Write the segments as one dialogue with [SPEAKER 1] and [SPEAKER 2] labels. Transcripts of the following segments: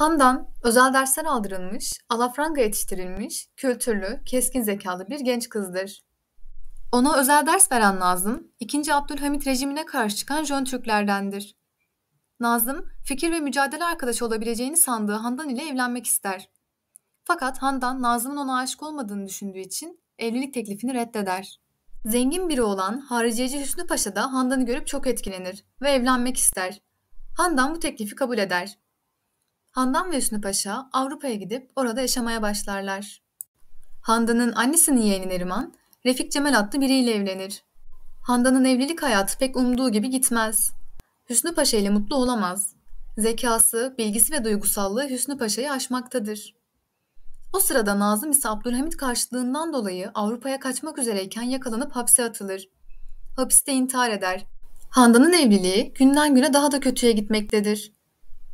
[SPEAKER 1] Handan, özel dersler aldırılmış, alafranga yetiştirilmiş, kültürlü, keskin zekalı bir genç kızdır. Ona özel ders veren Nazım, 2. Abdülhamit rejimine karşı çıkan Jön Türklerdendir. Nazım, fikir ve mücadele arkadaşı olabileceğini sandığı Handan ile evlenmek ister. Fakat Handan, Nazım'ın ona aşık olmadığını düşündüğü için evlilik teklifini reddeder. Zengin biri olan hariciyeci Hüsnü Paşa da Handan'ı görüp çok etkilenir ve evlenmek ister. Handan bu teklifi kabul eder. Handan ve Hüsnü Paşa Avrupa'ya gidip orada yaşamaya başlarlar. Handan'ın annesinin yeğeni Neriman, Refik Cemal adlı biriyle evlenir. Handan'ın evlilik hayatı pek umduğu gibi gitmez. Hüsnü Paşa ile mutlu olamaz. Zekası, bilgisi ve duygusallığı Hüsnü Paşa'yı aşmaktadır. O sırada Nazım ise Abdülhamit karşıtlığından dolayı Avrupa'ya kaçmak üzereyken yakalanıp hapse atılır. Hapiste intihar eder. Handan'ın evliliği günden güne daha da kötüye gitmektedir.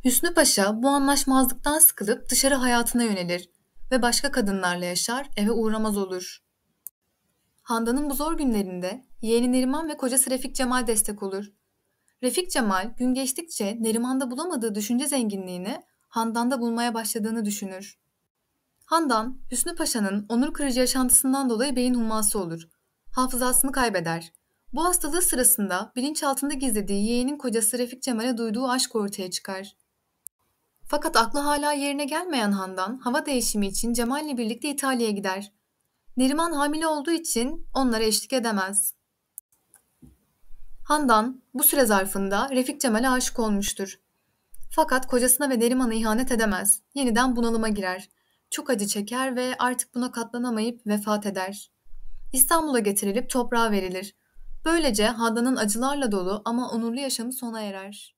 [SPEAKER 1] Hüsnü Paşa bu anlaşmazlıktan sıkılıp dışarı hayatına yönelir ve başka kadınlarla yaşar, eve uğramaz olur. Handan'ın bu zor günlerinde yeğeni Neriman ve kocası Refik Cemal destek olur. Refik Cemal gün geçtikçe Neriman'da bulamadığı düşünce zenginliğini Handan'da bulmaya başladığını düşünür. Handan, Hüsnü Paşa'nın onur kırıcı yaşantısından dolayı beyin humması olur. Hafızasını kaybeder. Bu hastalığı sırasında bilinçaltında gizlediği yeğenin kocası Refik Cemal'e duyduğu aşk ortaya çıkar. Fakat aklı hala yerine gelmeyen Handan hava değişimi için Cemal'le birlikte İtalya'ya gider. Neriman hamile olduğu için onlara eşlik edemez. Handan bu süre zarfında Refik Cemal'e aşık olmuştur. Fakat kocasına ve Neriman'a ihanet edemez. Yeniden bunalıma girer. Çok acı çeker ve artık buna katlanamayıp vefat eder. İstanbul'a getirilip toprağa verilir. Böylece Handan'ın acılarla dolu ama onurlu yaşamı sona erer.